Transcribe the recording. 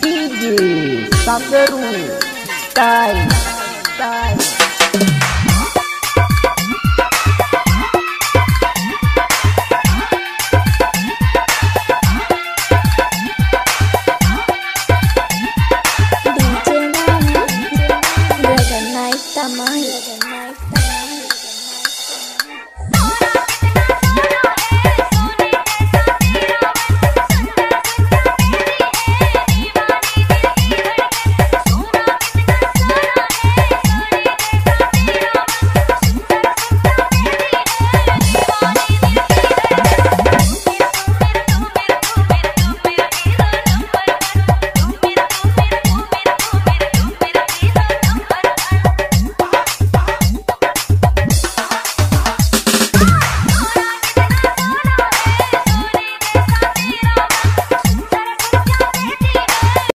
DJ Saberu Time Time